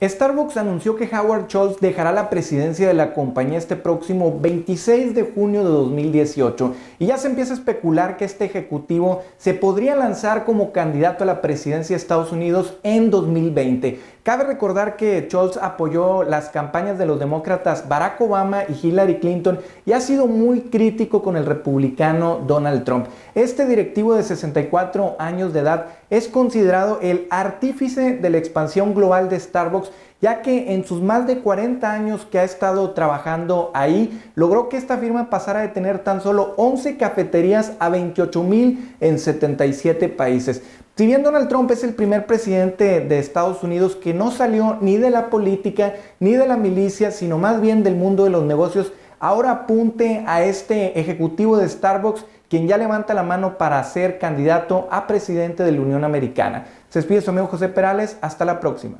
Starbucks anunció que Howard Schultz dejará la presidencia de la compañía este próximo 26 de junio de 2018 y ya se empieza a especular que este ejecutivo se podría lanzar como candidato a la presidencia de Estados Unidos en 2020. Cabe recordar que Schultz apoyó las campañas de los demócratas Barack Obama y Hillary Clinton y ha sido muy crítico con el republicano Donald Trump. Este directivo de 64 años de edad es considerado el artífice de la expansión global de Starbucks ya que en sus más de 40 años que ha estado trabajando ahí, logró que esta firma pasara de tener tan solo 11 cafeterías a 28 mil en 77 países. Si bien Donald Trump es el primer presidente de Estados Unidos que no salió ni de la política ni de la milicia, sino más bien del mundo de los negocios, ahora apunte a este ejecutivo de Starbucks quien ya levanta la mano para ser candidato a presidente de la Unión Americana. Se despide su amigo José Perales, hasta la próxima.